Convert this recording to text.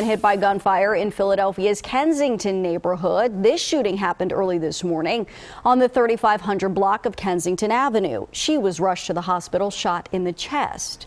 man hit by gunfire in Philadelphia's Kensington neighborhood. This shooting happened early this morning on the 3500 block of Kensington Avenue. She was rushed to the hospital shot in the chest.